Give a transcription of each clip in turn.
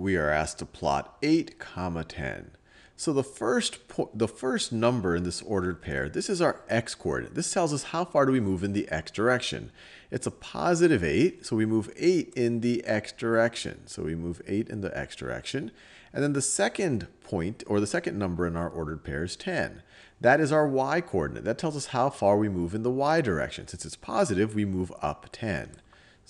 we are asked to plot 8 comma 10. So the first, the first number in this ordered pair, this is our x-coordinate. This tells us how far do we move in the x direction. It's a positive 8, so we move 8 in the x direction. So we move 8 in the x direction. And then the second point, or the second number in our ordered pair is 10. That is our y-coordinate. That tells us how far we move in the y direction. Since it's positive, we move up 10.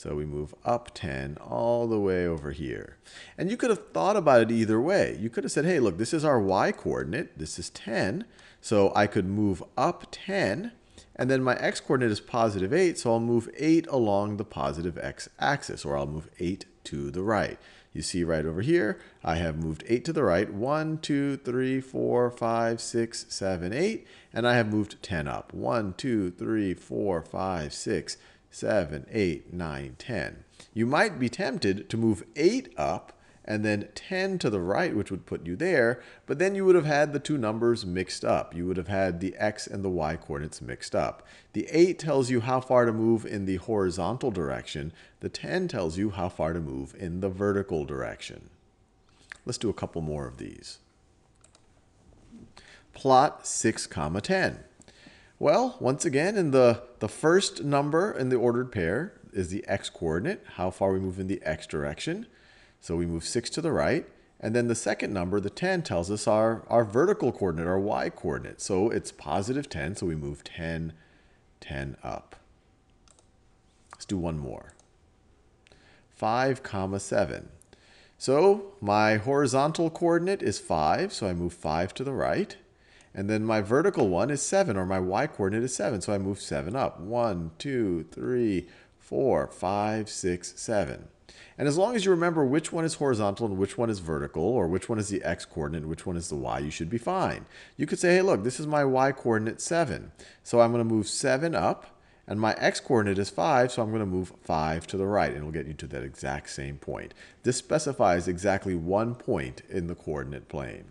So we move up 10 all the way over here. And you could have thought about it either way. You could have said, hey, look, this is our y coordinate. This is 10. So I could move up 10. And then my x coordinate is positive 8. So I'll move 8 along the positive x axis, or I'll move 8 to the right. You see right over here, I have moved 8 to the right. 1, 2, 3, 4, 5, 6, 7, 8. And I have moved 10 up. 1, 2, 3, 4, 5, 6, 7, 8, 9, 10. You might be tempted to move 8 up and then 10 to the right, which would put you there, but then you would have had the two numbers mixed up. You would have had the x and the y coordinates mixed up. The 8 tells you how far to move in the horizontal direction. The 10 tells you how far to move in the vertical direction. Let's do a couple more of these. Plot 6 comma 10. Well, once again, in the, the first number in the ordered pair is the x-coordinate, how far we move in the x direction. So we move 6 to the right. And then the second number, the 10, tells us our, our vertical coordinate, our y-coordinate. So it's positive 10, so we move 10, 10 up. Let's do one more. 5 comma 7. So my horizontal coordinate is 5, so I move 5 to the right. And then my vertical one is 7, or my y coordinate is 7. So I move 7 up. 1, 2, 3, 4, 5, 6, 7. And as long as you remember which one is horizontal and which one is vertical, or which one is the x coordinate and which one is the y, you should be fine. You could say, hey, look, this is my y coordinate 7. So I'm going to move 7 up. And my x coordinate is 5, so I'm going to move 5 to the right, and it'll get you to that exact same point. This specifies exactly one point in the coordinate plane.